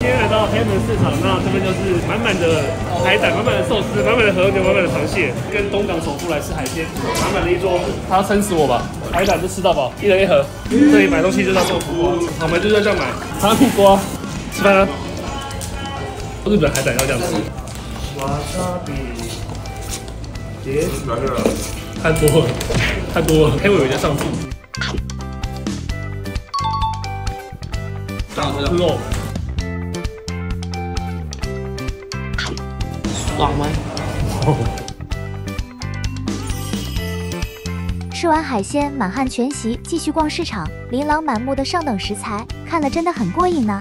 今天来到黑门市场，那这边就是满满的海胆、满满的寿司、满满的和牛、满满的螃蟹，跟东港首富来吃海鲜，满满的一桌，他要撑死我吧？海胆就吃到饱，一人一盒。这里买东西就叫做苦瓜，我们就是要这样买，哈密瓜，吃饭了。日本海胆要这样吃。瓦萨比，别太多了，太多了，黑尾有点上腹。肉。爽吗？吃完海鲜，满汉全席，继续逛市场，琳琅满目的上等食材，看了真的很过瘾呢。